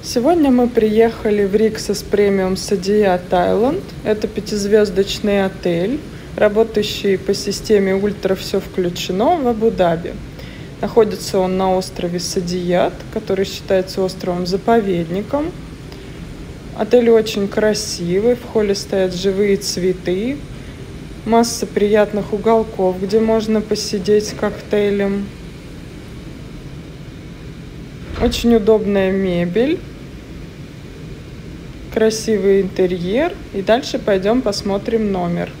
Сегодня мы приехали в Риксос Премиум Садия Таиланд. Это пятизвездочный отель, работающий по системе Ультра все включено в Абу-Даби. Находится он на острове Садият, который считается островом-заповедником. Отель очень красивый, в холле стоят живые цветы, масса приятных уголков, где можно посидеть с коктейлем. Очень удобная мебель, красивый интерьер. И дальше пойдем посмотрим номер.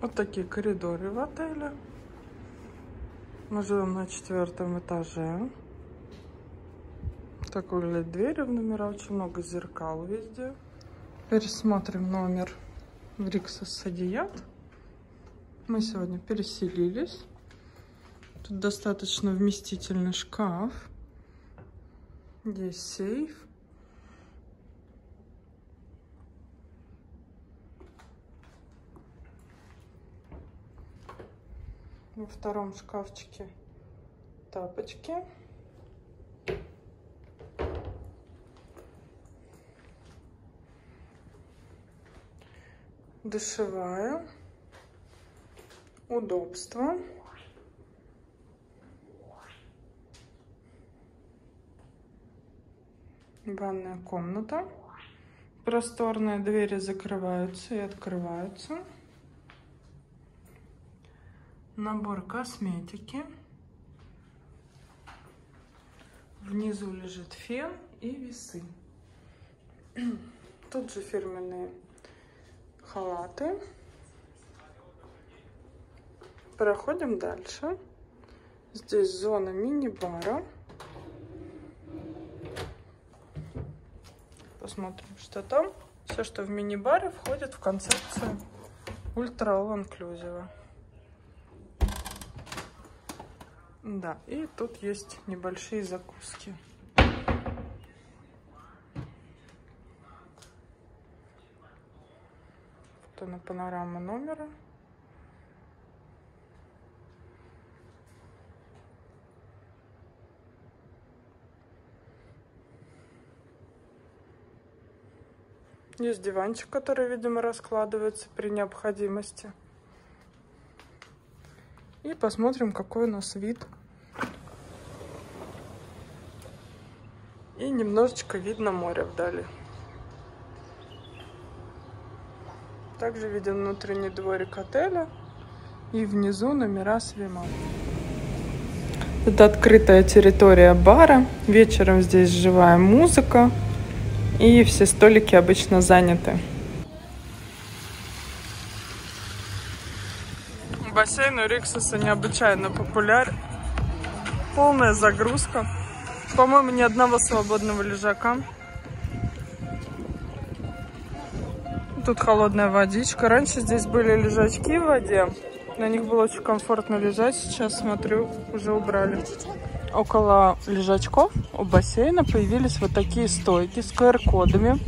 Вот такие коридоры в отеле. Мы живем на четвертом этаже. Так выглядят двери в номера. Очень много зеркал везде. Пересмотрим номер в Риксос Садият. Мы сегодня переселились. Тут достаточно вместительный шкаф. Здесь сейф. Во втором шкафчике тапочки. Душевая. Удобство. Ванная комната. Просторные двери закрываются и открываются. Набор косметики. Внизу лежит фен и весы. Тут же фирменные халаты. Проходим дальше. Здесь зона мини-бара. Посмотрим, что там. Все, что в мини-баре, входит в концепцию ультра all. Да, и тут есть небольшие закуски. Вот она панорама номера. Есть диванчик, который, видимо, раскладывается при необходимости. И посмотрим, какой у нас вид. И немножечко видно море вдали. Также виден внутренний дворик отеля. И внизу номера Свима. Это открытая территория бара. Вечером здесь живая музыка. И все столики обычно заняты. Бассейн у Риксоса необычайно популярен. Полная загрузка. По-моему, ни одного свободного лежака. Тут холодная водичка. Раньше здесь были лежачки в воде. На них было очень комфортно лежать. Сейчас, смотрю, уже убрали около лежачков у бассейна появились вот такие стойки с QR-кодами,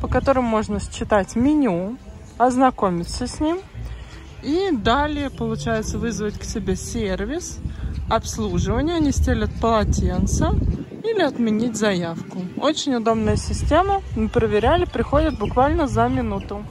по которым можно считать меню, ознакомиться с ним и далее, получается, вызвать к себе сервис, обслуживание, они стелят полотенца или отменить заявку. Очень удобная система, мы проверяли, приходят буквально за минуту.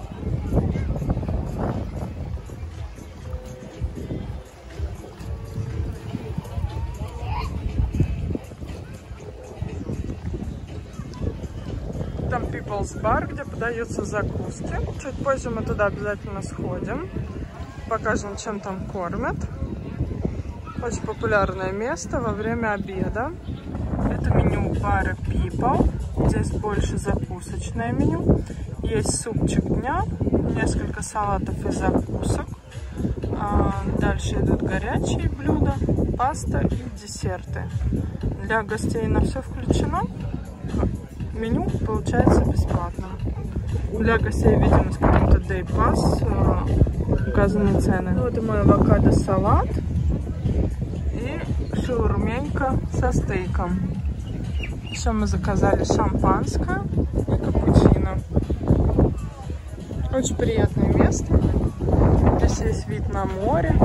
Подаются закуски. Чуть позже мы туда обязательно сходим. Покажем, чем там кормят. Очень популярное место во время обеда. Это меню бара People. Здесь больше закусочное меню. Есть супчик дня, несколько салатов и закусок. А, дальше идут горячие блюда, паста и десерты. Для гостей на все включено меню получается бесплатным. Для гостей, видимо, с каким-то day pass э, указаны цены. Вот и мой авокадо-салат и шаурменька со стейком. Еще мы заказали шампанское и капучино. Очень приятное место. Здесь есть вид на море.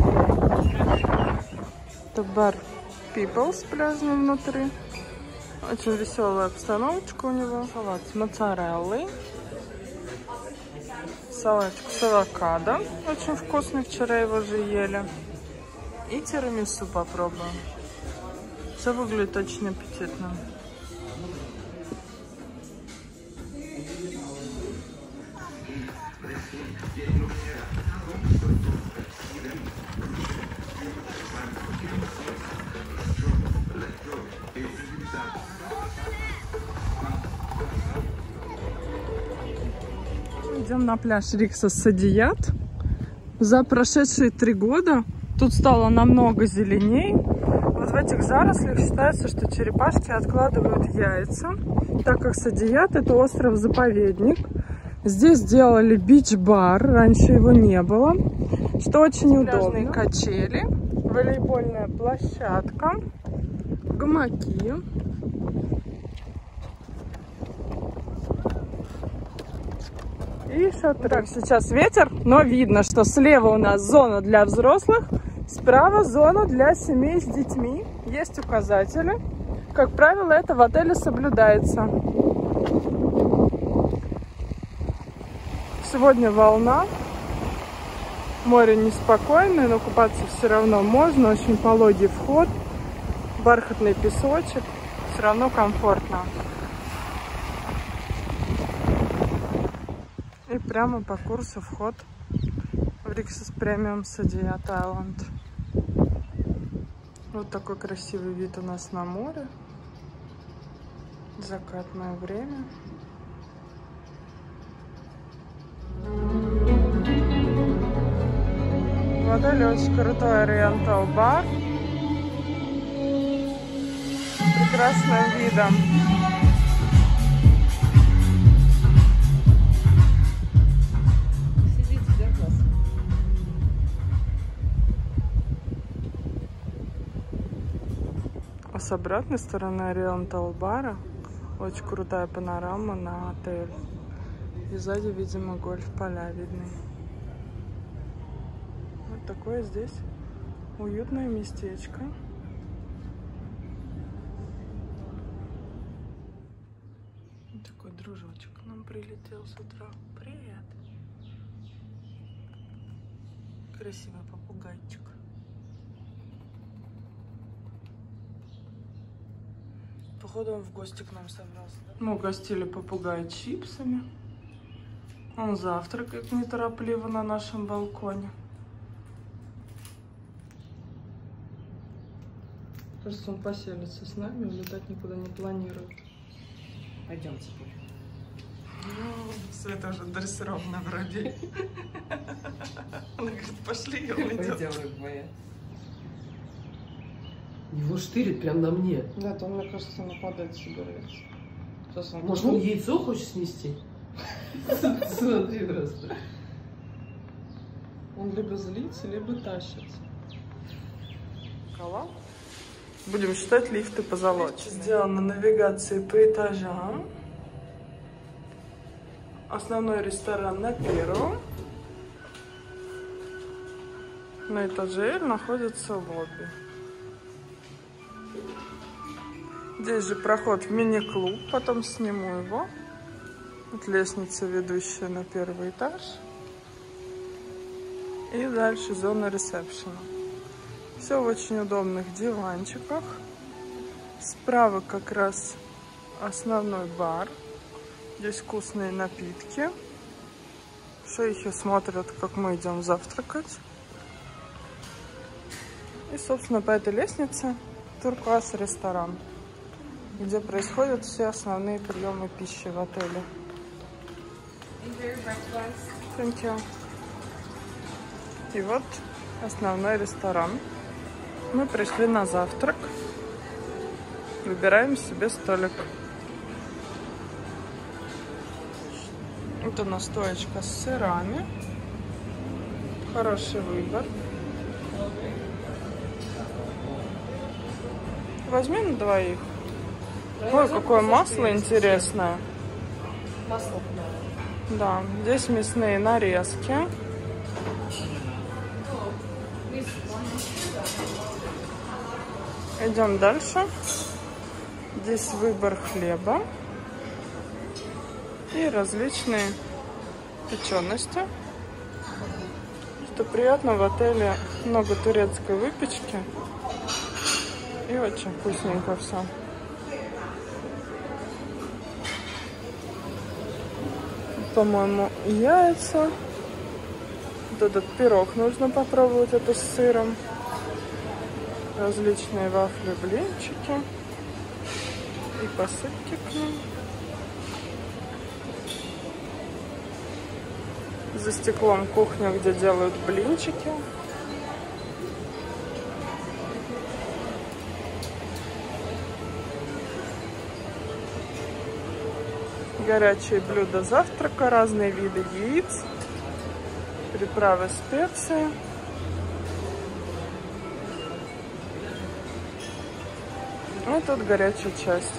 Это бар People с внутри. Очень веселая обстановочка у него. Салат с моцареллой. Салатик с авокадо. Очень вкусный, вчера его же ели. И тирамису попробуем. Все выглядит очень аппетитно. Идем на пляж Рикса Садият. За прошедшие три года тут стало намного зеленей. Вот в этих зарослях считается, что черепашки откладывают яйца, так как Садият это остров-заповедник. Здесь сделали бич-бар, раньше его не было, что очень удобно. качели, волейбольная площадка, гамаки. И шатры. Так, сейчас ветер, но видно, что слева у нас зона для взрослых, справа зона для семей с детьми. Есть указатели. Как правило, это в отеле соблюдается. Сегодня волна. Море неспокойное, но купаться все равно можно. Очень пологий вход. Бархатный песочек. Все равно комфортно. И прямо по курсу вход в Риксис Премиум Садия Таиланд. Вот такой красивый вид у нас на море. Закатное время. В отеле очень крутой ориентал бар. Прекрасным видом. С обратной стороны Ориентал бара очень крутая панорама на отель. И сзади, видимо, гольф-поля видны. Вот такое здесь уютное местечко. такой дружочек к нам прилетел с утра. Привет! Красивый попугайчик. Походу он в гости к нам собрался. Мы угостили попугая чипсами. Он завтракает неторопливо на нашем балконе. Кажется, он поселится с нами, улетать никуда не планирует. Пойдем теперь. Ну, Света уже дрессирована вроде. Она говорит, пошли, и он идет. Пойдем, его штырит прям на мне. Да, то он, мне кажется, нападать собирается. Сейчас он... Может, он яйцо хочет снести? Смотри просто. Он либо злится, либо тащится. Кола. Будем считать лифты по золоте. Сделана навигация по этажам. Основной ресторан на первом. На этаже находится лобби. Здесь же проход в мини-клуб, потом сниму его. Вот лестница, ведущая на первый этаж. И дальше зона ресепшена. Все в очень удобных диванчиках. Справа как раз основной бар. Здесь вкусные напитки. Шейхи смотрят, как мы идем завтракать. И, собственно, по этой лестнице туркуаз ресторан где происходят все основные приемы пищи в отеле. Thank. И вот основной ресторан. Мы пришли на завтрак. Выбираем себе столик. Это настоечка с сырами. Хороший выбор. Возьми на двоих. Ой, какое масло интересное. Масло. Да, здесь мясные нарезки. Идем дальше. Здесь выбор хлеба и различные печености. Что приятно, в отеле много турецкой выпечки. И очень вкусненько все. По-моему, яйца. Вот этот пирог нужно попробовать, это с сыром. Различные вафли, блинчики. И посыпки к ним. За стеклом кухня, где делают блинчики. Горячие блюда завтрака, разные виды яиц, приправы, специи. Ну, тут горячая часть.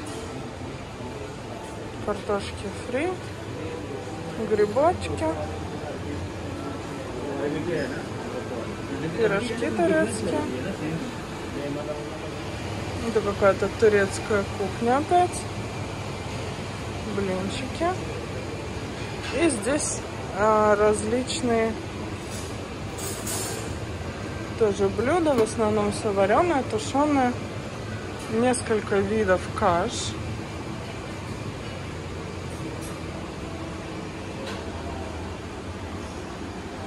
Картошки фри, грибочки. Пирожки турецкие. Это какая-то турецкая кухня опять. Блинчики. И здесь а, различные тоже блюда. В основном все вареное, тушеное. Несколько видов каш.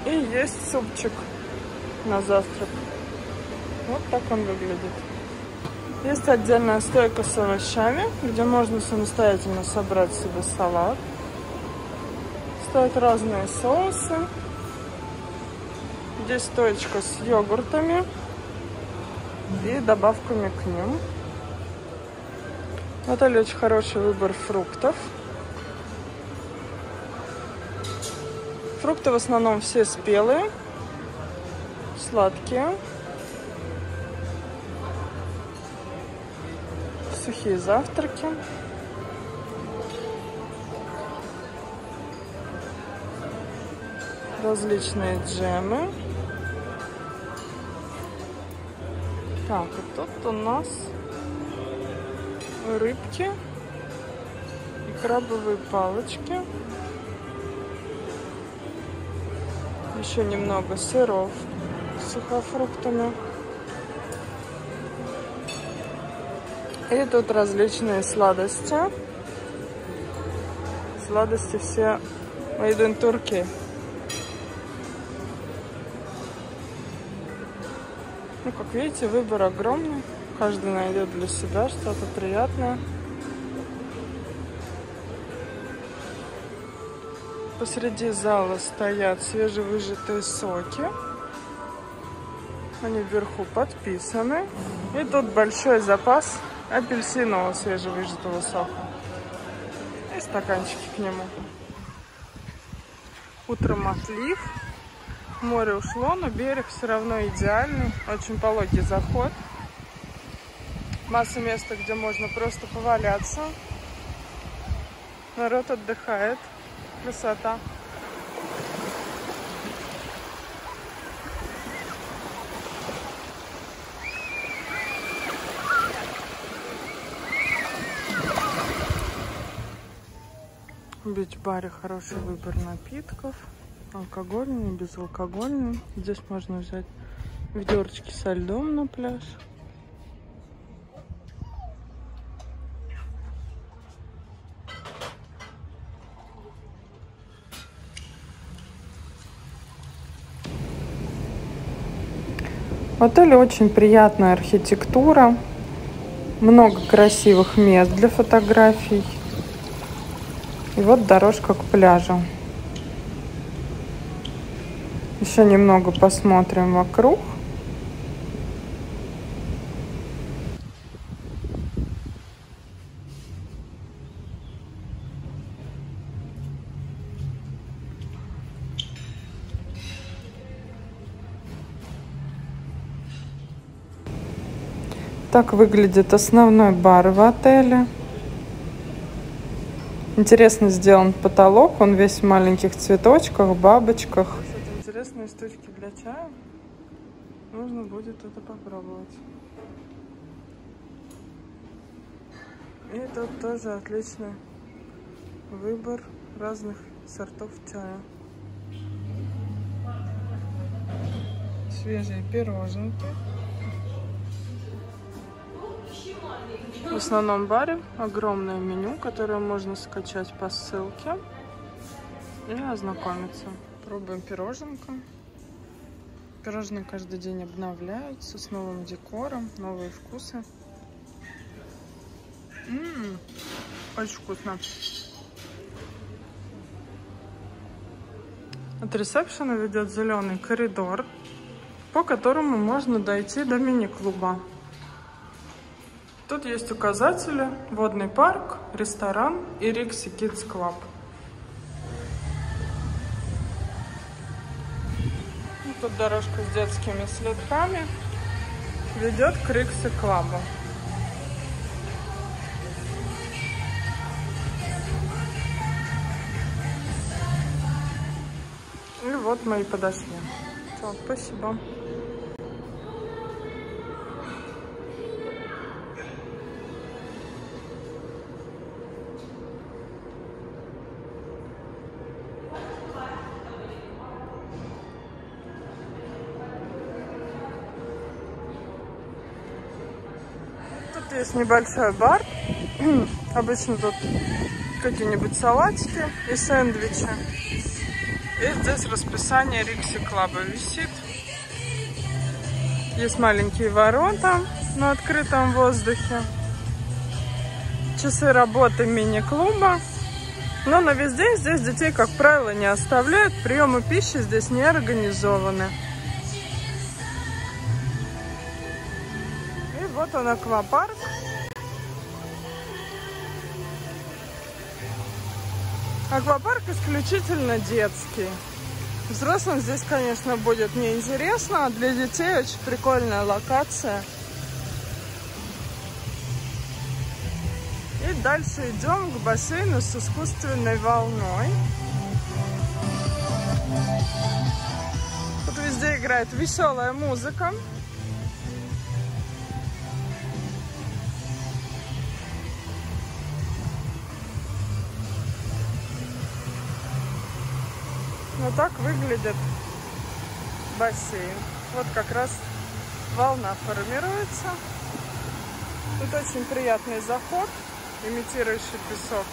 И есть супчик на завтрак. Вот так он выглядит. Есть отдельная стойка с овощами, где можно самостоятельно собрать себе салат. Стоят разные соусы. Здесь стоечка с йогуртами и добавками к ним. В отеле очень хороший выбор фруктов. Фрукты в основном все спелые, сладкие. Сухие завтраки. Различные джемы. Так, и тут у нас рыбки и крабовые палочки. Еще немного сыров с сухофруктами. И тут различные сладости. Сладости все made in Turkey. Ну, как видите, выбор огромный. Каждый найдет для себя что-то приятное. Посреди зала стоят свежевыжатые соки. Они вверху подписаны. И тут большой запас апельсинового свежевыжатого сока. И стаканчики к нему. Утром отлив. Море ушло, но берег все равно идеальный. Очень пологий заход. Масса места, где можно просто поваляться. Народ отдыхает. Красота. В бич-баре хороший выбор напитков. Алкогольный, безалкогольный. Здесь можно взять ведерочки со льдом на пляж. В отеле очень приятная архитектура, много красивых мест для фотографий. И вот дорожка к пляжу. Еще немного посмотрим вокруг. Так выглядит основной бар в отеле. Интересно сделан потолок, он весь в маленьких цветочках, бабочках. Интересные штучки для чая. Нужно будет это попробовать. И тут тоже отличный выбор разных сортов чая. Свежие пироженки. В основном баре огромное меню, которое можно скачать по ссылке и ознакомиться. Пробуем пироженку. Пирожные каждый день обновляются с новым декором, новые вкусы. Ммм, очень вкусно. От ресепшена ведет зеленый коридор, по которому можно дойти до мини-клуба. Тут есть указатели, водный парк, ресторан и Рикси Kids Club. Тут дорожка с детскими следками ведет к Рикси Клабу. И вот мы и подошли. Все, спасибо. Небольшой бар. Обычно тут какие-нибудь салатики и сэндвичи. И здесь расписание Рикси Клаба висит. Есть маленькие ворота на открытом воздухе. Часы работы мини-клуба. Но на весь день здесь детей, как правило, не оставляют. Приемы пищи здесь не организованы. Вот он аквапарк. Аквапарк исключительно детский. Взрослым здесь, конечно, будет неинтересно, а для детей очень прикольная локация. И дальше идем к бассейну с искусственной волной. Тут везде играет веселая музыка. Вот так выглядит бассейн. Вот как раз волна формируется. Тут очень приятный заход, имитирующий песок.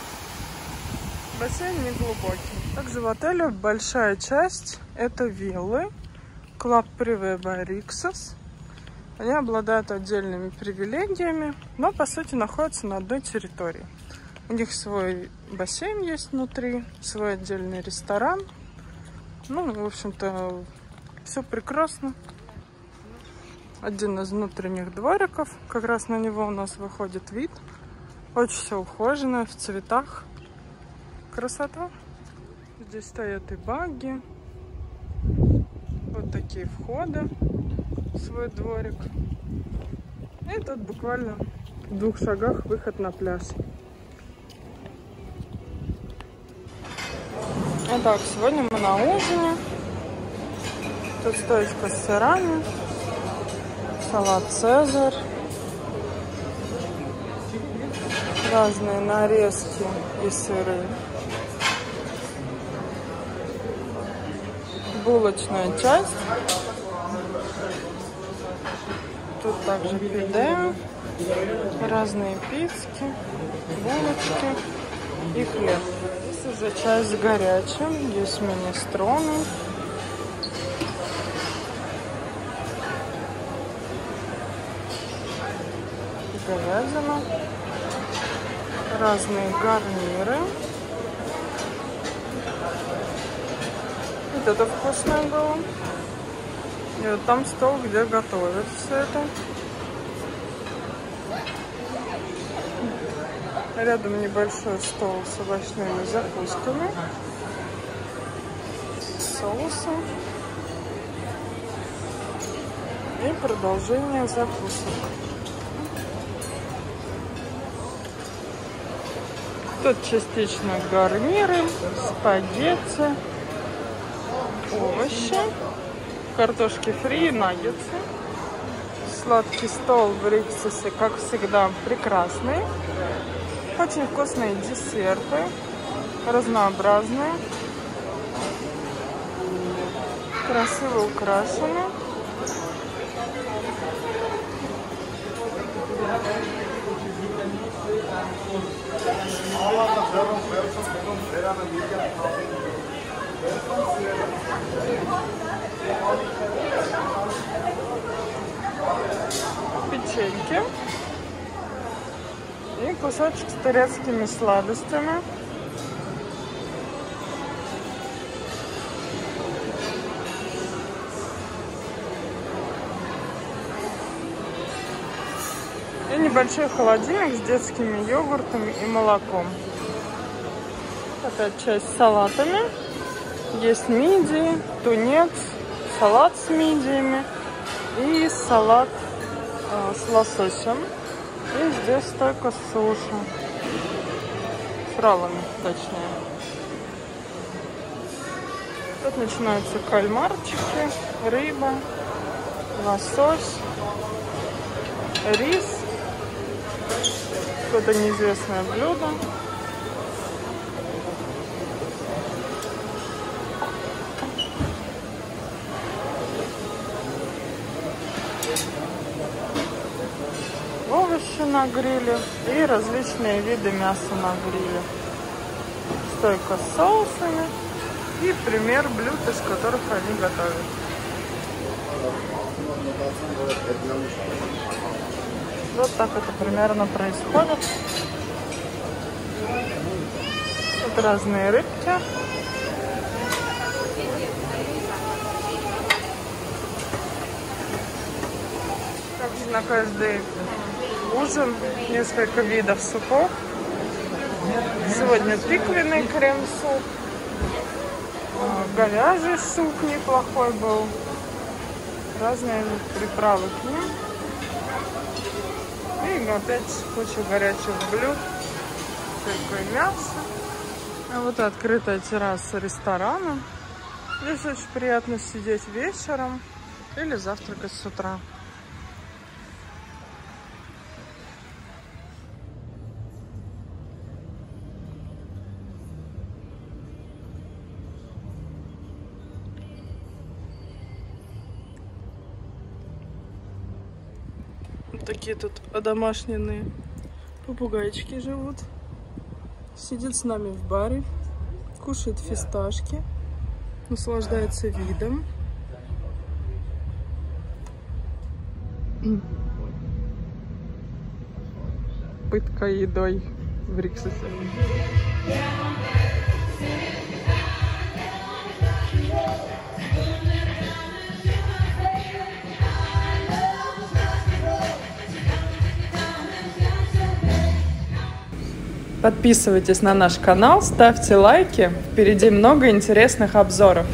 Бассейн не глубокий. Также в отеле большая часть это виллы. Privé by Rixos. Они обладают отдельными привилегиями, но по сути находятся на одной территории. У них свой бассейн есть внутри, свой отдельный ресторан, ну, в общем-то, все прекрасно. Один из внутренних двориков. Как раз на него у нас выходит вид. Очень все ухожено, в цветах. Красота. Здесь стоят и багги. Вот такие входы в свой дворик. И тут буквально в двух шагах выход на пляж. Итак, сегодня мы на ужине. Тут стоечка с сырами, салат Цезарь, разные нарезки и сыры. Булочная часть. Тут также пиде, разные пиццы, булочки и хлеб уже чай с горячим. Есть министроны. Говядина. Разные гарниры. Вот это вкусное было. И вот там стол, где готовят все это. Рядом небольшой стол с овощными закусками, соусом и продолжение закусок. Тут частично гарниры, спагетти, овощи, картошки фри, наггетсы. Сладкий стол в Риксисе, как всегда, прекрасный. Очень вкусные десерты, разнообразные, красиво украшены. Печеньки. Кусочек с турецкими сладостями. И небольшой холодильник с детскими йогуртами и молоком. Опять часть с салатами. Есть мидии, тунец, салат с мидиями и салат э, с лососем. И здесь только суши. С роллами, точнее. Тут начинаются кальмарчики, рыба, лосось, рис. Какое-то неизвестное блюдо. овощи на гриле и различные виды мяса на гриле. Стойка с соусами и пример блюд, из которых они готовят. Вот так это примерно происходит. Тут разные рыбки. Также на каждый ужин, несколько видов супов. Сегодня тыквенный крем-суп, а, говяжий суп неплохой был, разные приправы к ним. И опять куча горячих блюд, только мясо. А вот открытая терраса ресторана. Здесь очень приятно сидеть вечером или завтракать с утра. Такие тут одомашненные попугайчики живут. Сидит с нами в баре, кушает фисташки, наслаждается видом. Пытка едой в Риксусе. Подписывайтесь на наш канал, ставьте лайки. Впереди много интересных обзоров.